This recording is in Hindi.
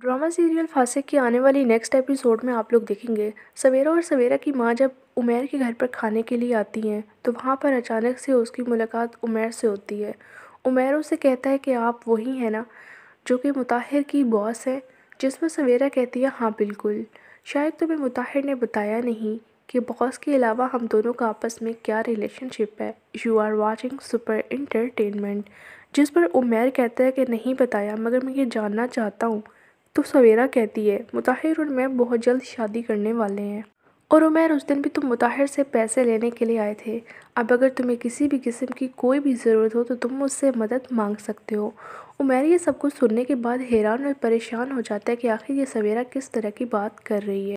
ड्रामा सीरियल फांसे की आने वाली नेक्स्ट एपिसोड में आप लोग देखेंगे। सवेरा और सवेरा की माँ जब उमेर के घर पर खाने के लिए आती हैं तो वहाँ पर अचानक से उसकी मुलाकात उमेर से होती है। उमेर उसे कहता है कि आप वही हैं ना, जो कि मुताहिर की बॉस है जिस पर सवेरा कहती है हाँ बिल्कुल। शायद तुम्हें मुताहिर ने बताया नहीं कि बॉस के अलावा हम दोनों का आपस में क्या रिलेशनशिप है। You are watching super entertainment जिस पर उमेर कहता है कि, नहीं बताया, मगर मैं ये जानना चाहता हूँ तो सवेरा कहती है, मुताहिर और मैं बहुत जल्द शादी करने वाले हैं। और उमैर उस दिन भी तुम मुताहिर से पैसे लेने के लिए आए थे। अब अगर तुम्हें किसी भी किस्म की कोई भी ज़रूरत हो तो तुम मुझसे मदद मांग सकते हो। उमैर ये सब कुछ सुनने के बाद हैरान और परेशान हो जाता है कि आखिर ये सवेरा किस तरह की बात कर रही है।